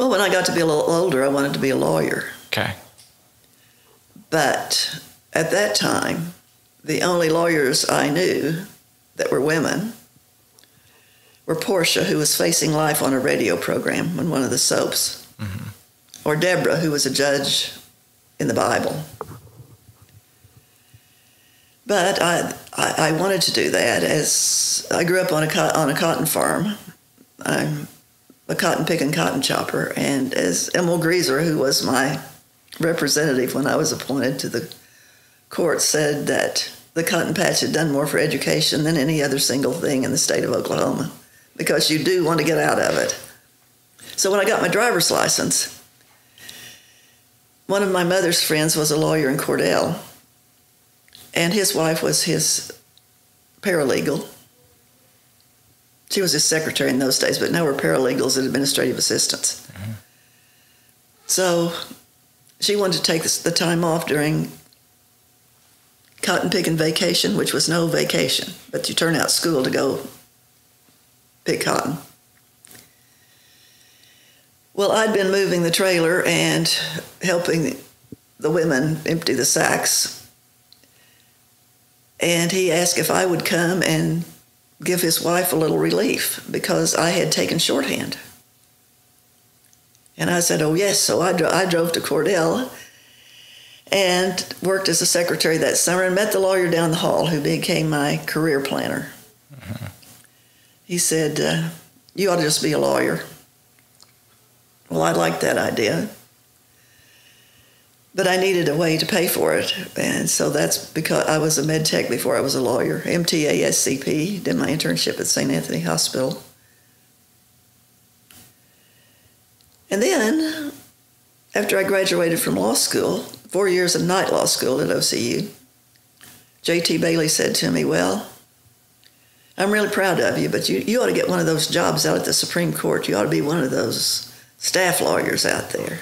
Well, when I got to be a little older, I wanted to be a lawyer. Okay. But at that time, the only lawyers I knew that were women were Portia, who was facing life on a radio program on one of the soaps, mm-hmm. or Deborah, who was a judge in the Bible. But I, I, I wanted to do that as I grew up on a, co- on a cotton farm. I'm a cotton picking cotton chopper. And as Emil Greaser, who was my representative when I was appointed to the court, said that the cotton patch had done more for education than any other single thing in the state of Oklahoma because you do want to get out of it. So when I got my driver's license, one of my mother's friends was a lawyer in Cordell, and his wife was his paralegal. She was his secretary in those days, but now we're paralegals and administrative assistants. Mm-hmm. So she wanted to take the time off during cotton picking vacation, which was no vacation, but you turn out school to go pick cotton. Well, I'd been moving the trailer and helping the women empty the sacks. And he asked if I would come and give his wife a little relief because I had taken shorthand. And I said, Oh, yes. So I, dro- I drove to Cordell and worked as a secretary that summer and met the lawyer down the hall who became my career planner. He said, uh, You ought to just be a lawyer. Well, I liked that idea. But I needed a way to pay for it. And so that's because I was a med tech before I was a lawyer. MT ASCP, did my internship at St. Anthony Hospital. And then, after I graduated from law school, four years of night law school at OCU, J.T. Bailey said to me, Well, I'm really proud of you, but you, you ought to get one of those jobs out at the Supreme Court. You ought to be one of those staff lawyers out there.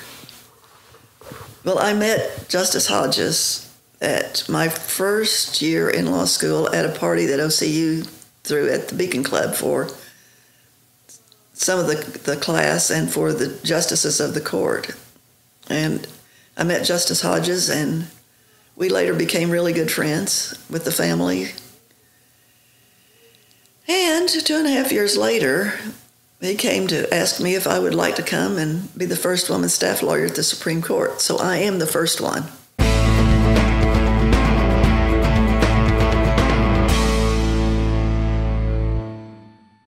Well, I met Justice Hodges at my first year in law school at a party that OCU threw at the Beacon Club for some of the, the class and for the justices of the court. And I met Justice Hodges, and we later became really good friends with the family. And two and a half years later, he came to ask me if I would like to come and be the first woman staff lawyer at the Supreme Court. So I am the first one.